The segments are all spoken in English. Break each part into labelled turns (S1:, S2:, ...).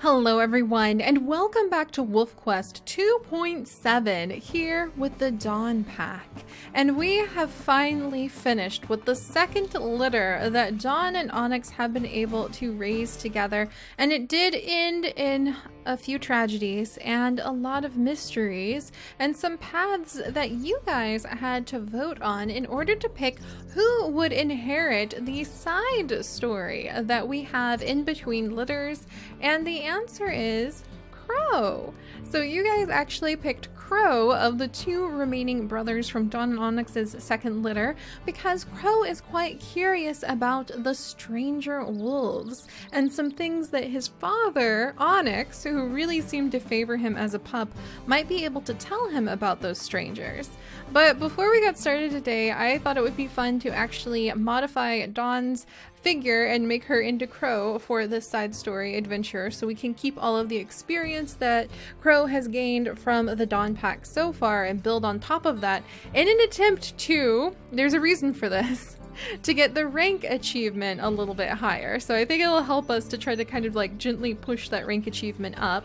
S1: Hello everyone and welcome back to Wolf Quest 2.7 here with the Dawn Pack. And we have finally finished with the second litter that Dawn and Onyx have been able to raise together and it did end in a few tragedies and a lot of mysteries and some paths that you guys had to vote on in order to pick who would inherit the side story that we have in between litters. And the answer is Crow. So you guys actually picked Crow of the two remaining brothers from Dawn and Onyx's second litter because Crow is quite curious about the stranger wolves and some things that his father, Onyx, who really seemed to favor him as a pup, might be able to tell him about those strangers. But before we got started today, I thought it would be fun to actually modify Dawn's figure and make her into Crow for this side story adventure so we can keep all of the experience that Crow has gained from the Dawn Pack so far and build on top of that in an attempt to, there's a reason for this, to get the rank achievement a little bit higher. So I think it'll help us to try to kind of like gently push that rank achievement up.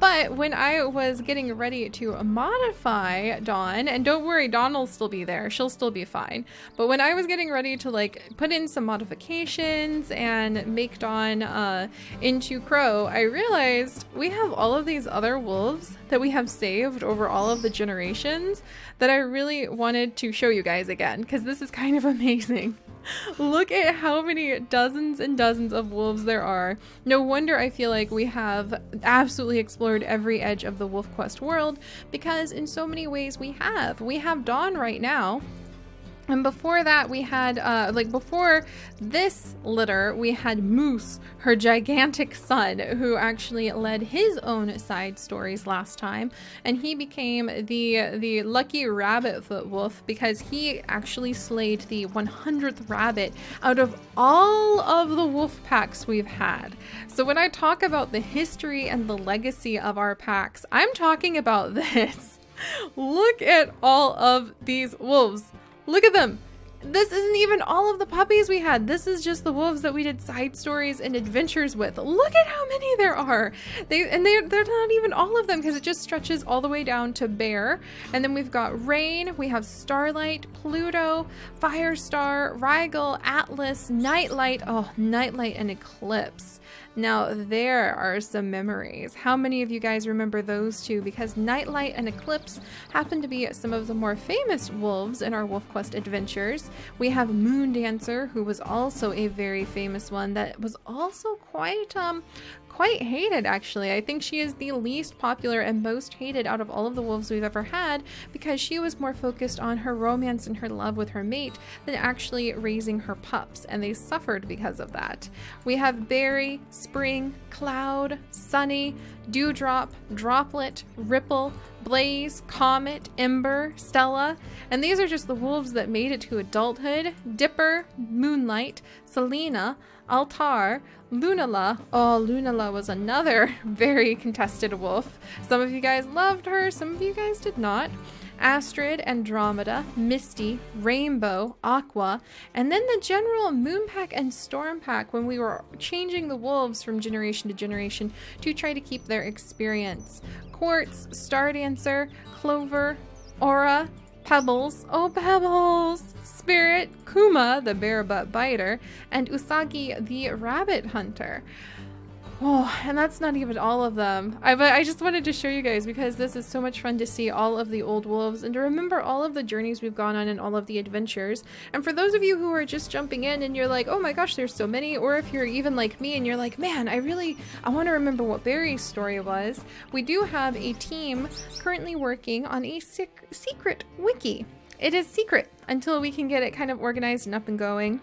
S1: But when I was getting ready to modify Dawn, and don't worry, Dawn will still be there. She'll still be fine. But when I was getting ready to like put in some modifications and make Dawn uh, into Crow, I realized we have all of these other wolves that we have saved over all of the generations that I really wanted to show you guys again because this is kind of amazing. Look at how many dozens and dozens of wolves there are. No wonder I feel like we have absolutely explored every edge of the Wolf Quest world because in so many ways we have. We have Dawn right now, and before that, we had, uh, like, before this litter, we had Moose, her gigantic son, who actually led his own side stories last time. And he became the, the lucky rabbit foot wolf because he actually slayed the 100th rabbit out of all of the wolf packs we've had. So when I talk about the history and the legacy of our packs, I'm talking about this. Look at all of these wolves. Look at them. This isn't even all of the puppies we had. This is just the wolves that we did side stories and adventures with. Look at how many there are. They and they they're not even all of them because it just stretches all the way down to Bear. And then we've got Rain, we have Starlight, Pluto, Firestar, Rigel, Atlas, Nightlight. Oh, Nightlight and Eclipse. Now, there are some memories. How many of you guys remember those two? Because Nightlight and Eclipse happen to be some of the more famous wolves in our Wolf Quest adventures. We have Moon Dancer, who was also a very famous one that was also quite um, quite hated, actually. I think she is the least popular and most hated out of all of the wolves we've ever had because she was more focused on her romance and her love with her mate than actually raising her pups, and they suffered because of that. We have Berry, Spring, Cloud, Sunny, Dewdrop, Droplet, Ripple, Blaze, Comet, Ember, Stella, and these are just the wolves that made it to adulthood. Dipper, Moonlight, Selena, Altar, Lunala. Oh, Lunala was another very contested wolf. Some of you guys loved her, some of you guys did not. Astrid, Andromeda, Misty, Rainbow, Aqua, and then the general Moon Pack and Storm Pack when we were changing the wolves from generation to generation to try to keep their experience. Quartz, Star Dancer, Clover, Aura, Pebbles, oh Pebbles! Spirit, Kuma, the bear butt biter, and Usagi, the rabbit hunter. Oh, and that's not even all of them. I, but I just wanted to show you guys because this is so much fun to see all of the old wolves and to remember all of the journeys we've gone on and all of the adventures. And for those of you who are just jumping in and you're like, oh my gosh, there's so many, or if you're even like me and you're like, man, I really, I want to remember what Barry's story was, we do have a team currently working on a sec secret wiki. It is secret until we can get it kind of organized and up and going.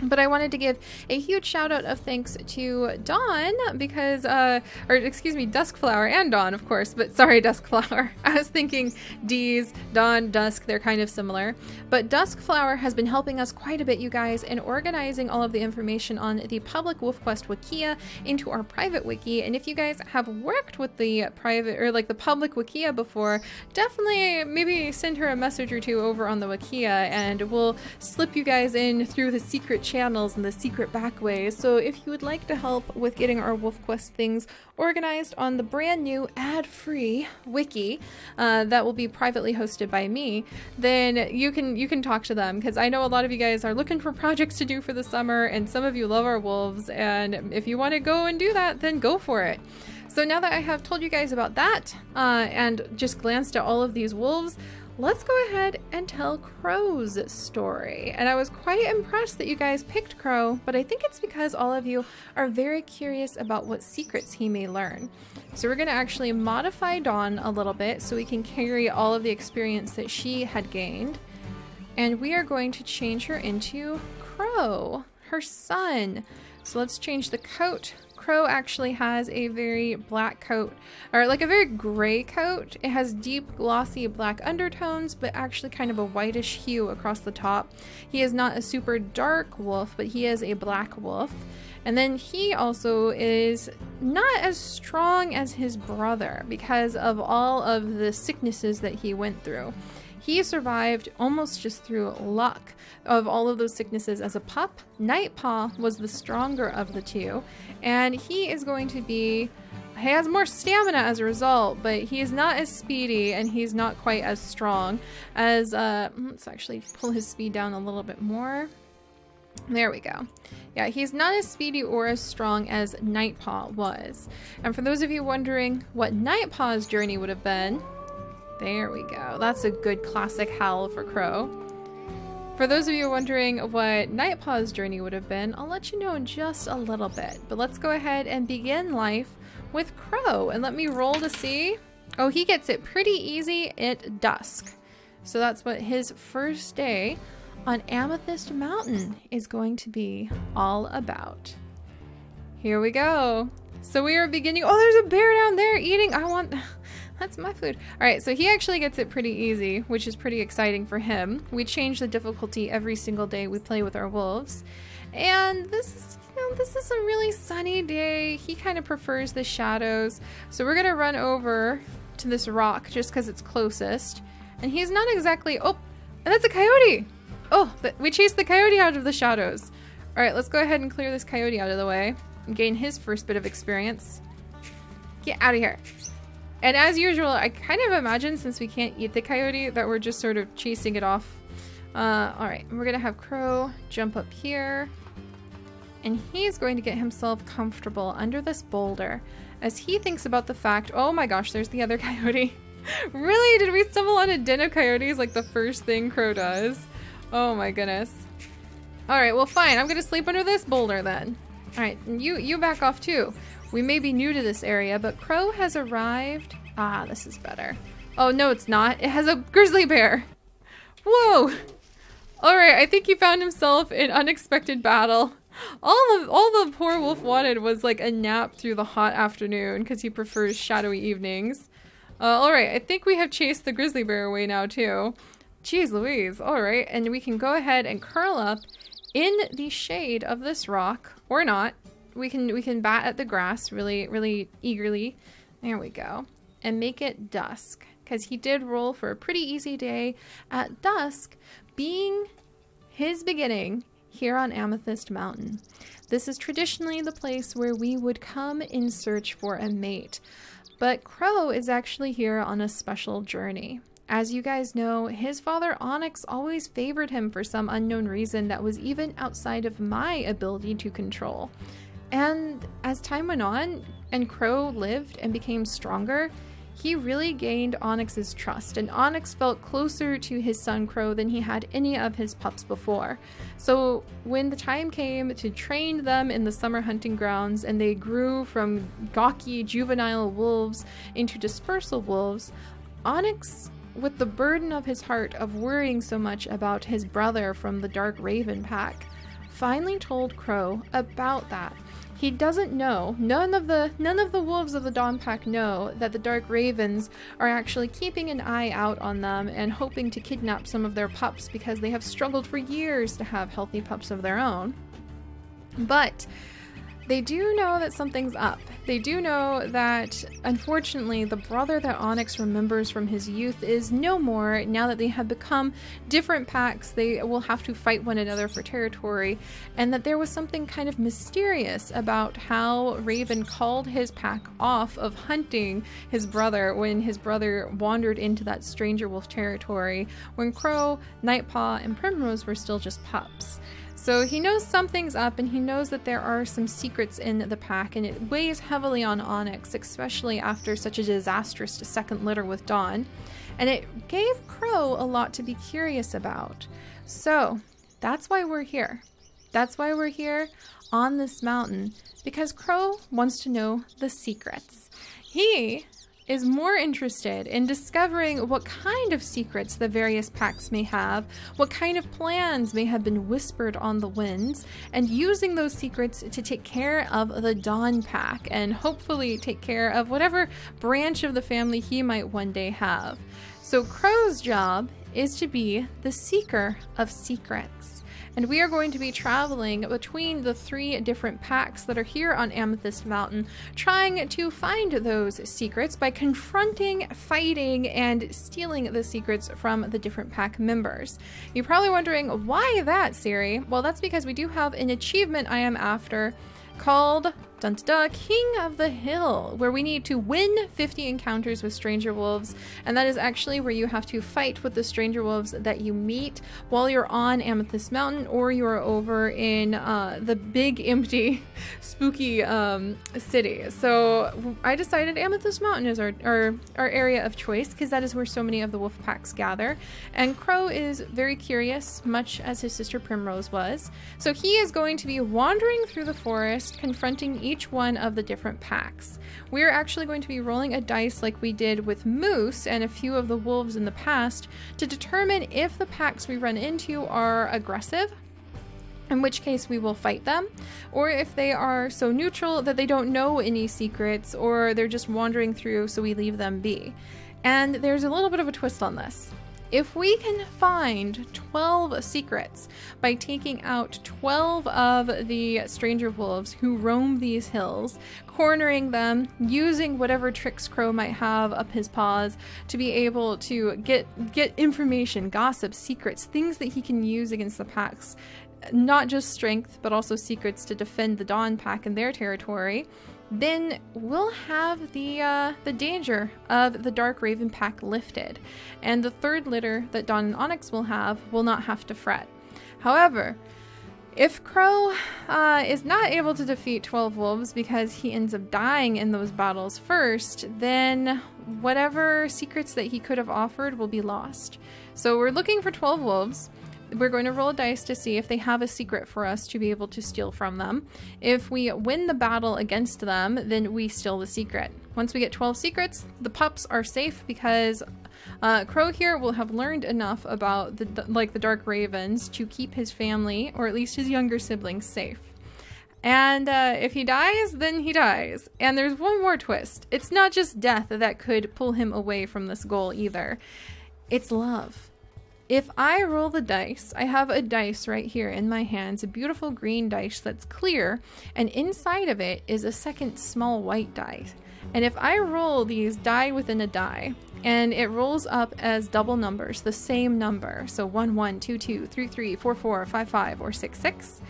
S1: But I wanted to give a huge shout out of thanks to Dawn because, uh, or excuse me, Duskflower and Dawn, of course, but sorry, Duskflower. I was thinking D's, Dawn, Dusk, they're kind of similar. But Duskflower has been helping us quite a bit, you guys, in organizing all of the information on the public WolfQuest Wikia into our private wiki. And if you guys have worked with the private, or like the public Wikia before, definitely maybe send her a message or two over on the Wikia and we'll slip you guys in through the secret channels and the secret backways, so if you would like to help with getting our Wolf Quest things organized on the brand new ad-free wiki uh, that will be privately hosted by me, then you can you can talk to them because I know a lot of you guys are looking for projects to do for the summer and some of you love our wolves and if you want to go and do that, then go for it. So now that I have told you guys about that uh, and just glanced at all of these wolves, let's go ahead and tell Crow's story. And I was quite impressed that you guys picked Crow, but I think it's because all of you are very curious about what secrets he may learn. So we're gonna actually modify Dawn a little bit so we can carry all of the experience that she had gained. And we are going to change her into Crow, her son. So let's change the coat crow actually has a very black coat, or like a very gray coat. It has deep, glossy black undertones, but actually kind of a whitish hue across the top. He is not a super dark wolf, but he is a black wolf. And then he also is not as strong as his brother because of all of the sicknesses that he went through. He survived almost just through luck of all of those sicknesses as a pup. Nightpaw was the stronger of the two, and he is going to be he has more stamina as a result, but he is not as speedy and he's not quite as strong as, uh, hmm, let's actually pull his speed down a little bit more. There we go. Yeah, he's not as speedy or as strong as Nightpaw was. And for those of you wondering what Nightpaw's journey would have been, there we go. That's a good classic howl for Crow. For those of you wondering what Nightpaw's journey would have been, I'll let you know in just a little bit. But let's go ahead and begin life with Crow. And let me roll to see. Oh, he gets it pretty easy at dusk. So that's what his first day on Amethyst Mountain is going to be all about. Here we go. So we are beginning. Oh, there's a bear down there eating. I want... That's my food. All right, so he actually gets it pretty easy, which is pretty exciting for him. We change the difficulty every single day we play with our wolves. And this is, you know, this is a really sunny day. He kind of prefers the shadows. So we're gonna run over to this rock just because it's closest. And he's not exactly, oh, and that's a coyote. Oh, we chased the coyote out of the shadows. All right, let's go ahead and clear this coyote out of the way and gain his first bit of experience. Get out of here. And as usual, I kind of imagine since we can't eat the coyote that we're just sort of chasing it off. Uh, all right, we're gonna have Crow jump up here. And he's going to get himself comfortable under this boulder as he thinks about the fact, oh my gosh, there's the other coyote. really? Did we stumble on a den of coyotes like the first thing Crow does? Oh my goodness. All right, well fine. I'm gonna sleep under this boulder then. All right, you you back off too. We may be new to this area, but Crow has arrived. Ah, this is better. Oh, no, it's not. It has a grizzly bear. Whoa. All right, I think he found himself in unexpected battle. All of all the poor wolf wanted was like a nap through the hot afternoon because he prefers shadowy evenings. Uh, all right, I think we have chased the grizzly bear away now too. Jeez Louise, all right, and we can go ahead and curl up in the shade of this rock, or not, we can we can bat at the grass really really eagerly. There we go. And make it dusk because he did roll for a pretty easy day at dusk being his beginning here on Amethyst Mountain. This is traditionally the place where we would come in search for a mate. But Crow is actually here on a special journey. As you guys know, his father Onyx always favored him for some unknown reason that was even outside of my ability to control. And as time went on, and Crow lived and became stronger, he really gained Onyx's trust, and Onyx felt closer to his son Crow than he had any of his pups before. So, when the time came to train them in the summer hunting grounds and they grew from gawky juvenile wolves into dispersal wolves, Onyx, with the burden of his heart of worrying so much about his brother from the Dark Raven Pack, finally told Crow about that. He doesn't know. None of the none of the wolves of the Dawn Pack know that the Dark Ravens are actually keeping an eye out on them and hoping to kidnap some of their pups because they have struggled for years to have healthy pups of their own. But they do know that something's up. They do know that, unfortunately, the brother that Onyx remembers from his youth is no more. Now that they have become different packs, they will have to fight one another for territory, and that there was something kind of mysterious about how Raven called his pack off of hunting his brother when his brother wandered into that stranger wolf territory when Crow, Nightpaw, and Primrose were still just pups. So he knows something's up and he knows that there are some secrets in the pack and it weighs heavily on Onyx, especially after such a disastrous second litter with Dawn. And it gave Crow a lot to be curious about. So that's why we're here. That's why we're here on this mountain because Crow wants to know the secrets. He is more interested in discovering what kind of secrets the various packs may have, what kind of plans may have been whispered on the winds, and using those secrets to take care of the Dawn Pack and hopefully take care of whatever branch of the family he might one day have. So Crow's job is to be the seeker of secrets and we are going to be traveling between the three different packs that are here on Amethyst Mountain, trying to find those secrets by confronting, fighting, and stealing the secrets from the different pack members. You're probably wondering, why that, Seri? Well, that's because we do have an achievement I am after called dun, dun, King of the Hill, where we need to win 50 encounters with stranger wolves. And that is actually where you have to fight with the stranger wolves that you meet while you're on Amethyst Mountain or you're over in uh, the big, empty, spooky um, city. So I decided Amethyst Mountain is our, our, our area of choice because that is where so many of the wolf packs gather. And Crow is very curious, much as his sister Primrose was. So he is going to be wandering through the forest, confronting each one of the different packs. We are actually going to be rolling a dice like we did with Moose and a few of the wolves in the past to determine if the packs we run into are aggressive, in which case we will fight them, or if they are so neutral that they don't know any secrets or they're just wandering through so we leave them be. And there's a little bit of a twist on this. If we can find 12 secrets by taking out 12 of the stranger wolves who roam these hills, cornering them, using whatever tricks Crow might have up his paws to be able to get get information, gossip, secrets, things that he can use against the packs, not just strength, but also secrets to defend the Dawn Pack in their territory then we'll have the uh, the danger of the Dark Raven pack lifted, and the third litter that Dawn and Onyx will have will not have to fret. However, if Crow uh, is not able to defeat 12 Wolves because he ends up dying in those battles first, then whatever secrets that he could have offered will be lost. So we're looking for 12 Wolves we're going to roll a dice to see if they have a secret for us to be able to steal from them. If we win the battle against them, then we steal the secret. Once we get 12 secrets, the pups are safe because uh, Crow here will have learned enough about the, like the Dark Ravens to keep his family, or at least his younger siblings, safe. And uh, if he dies, then he dies. And there's one more twist. It's not just death that could pull him away from this goal either. It's love if I roll the dice, I have a dice right here in my hands, a beautiful green dice that's clear, and inside of it is a second small white die. And if I roll these die within a die, and it rolls up as double numbers, the same number, so 1, 1, 2, 2, 3, 3, 4, 4, 5, 5, or 6, 6,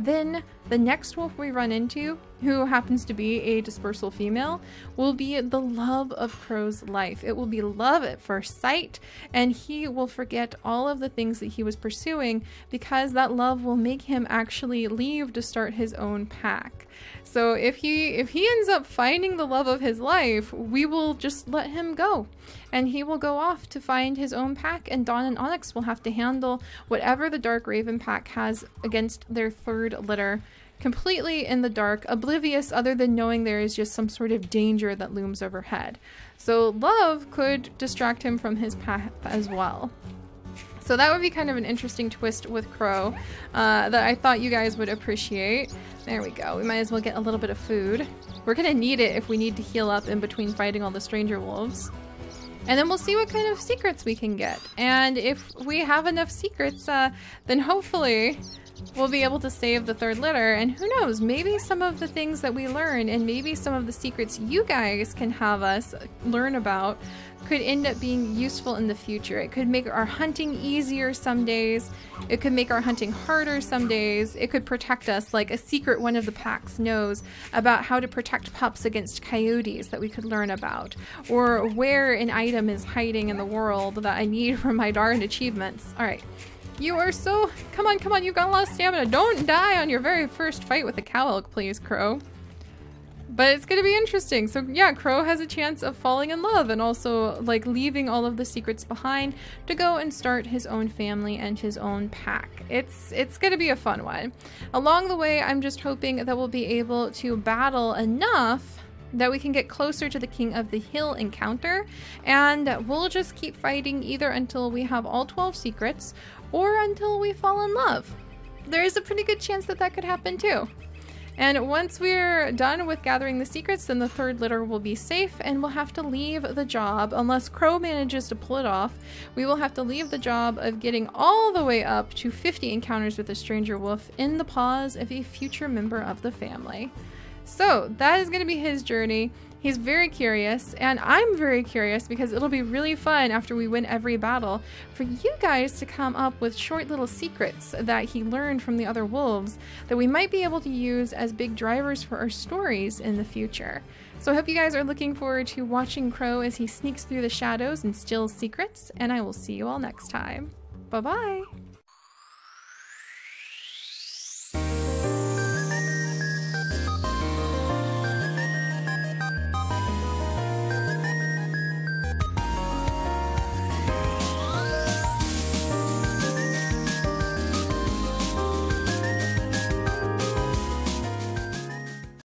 S1: then the next wolf we run into, who happens to be a dispersal female, will be the love of Crow's life. It will be love at first sight, and he will forget all of the things that he was pursuing because that love will make him actually leave to start his own pack. So if he if he ends up finding the love of his life, we will just let him go. And he will go off to find his own pack and Dawn and Onyx will have to handle whatever the Dark Raven pack has against their third litter completely in the dark, oblivious other than knowing there is just some sort of danger that looms overhead. So love could distract him from his path as well. So that would be kind of an interesting twist with Crow uh, that I thought you guys would appreciate. There we go. We might as well get a little bit of food. We're gonna need it if we need to heal up in between fighting all the stranger wolves. And then we'll see what kind of secrets we can get. And if we have enough secrets, uh, then hopefully we'll be able to save the third litter. And who knows, maybe some of the things that we learn and maybe some of the secrets you guys can have us learn about could end up being useful in the future. It could make our hunting easier some days. It could make our hunting harder some days. It could protect us, like a secret one of the packs knows about how to protect pups against coyotes that we could learn about, or where an item is hiding in the world that I need for my darn achievements. All right. You are so... Come on, come on, you've got a lot of stamina. Don't die on your very first fight with the cow elk, please, Crow. But it's gonna be interesting. So yeah, Crow has a chance of falling in love and also like leaving all of the secrets behind to go and start his own family and his own pack. It's it's gonna be a fun one. Along the way, I'm just hoping that we'll be able to battle enough that we can get closer to the King of the Hill encounter, and we'll just keep fighting either until we have all 12 secrets or until we fall in love. There is a pretty good chance that that could happen too. And once we're done with gathering the secrets, then the third litter will be safe and we'll have to leave the job. Unless Crow manages to pull it off, we will have to leave the job of getting all the way up to 50 encounters with a stranger wolf in the paws of a future member of the family. So that is going to be his journey. He's very curious, and I'm very curious because it'll be really fun after we win every battle for you guys to come up with short little secrets that he learned from the other wolves that we might be able to use as big drivers for our stories in the future. So I hope you guys are looking forward to watching Crow as he sneaks through the shadows and steals secrets, and I will see you all next time. Bye-bye!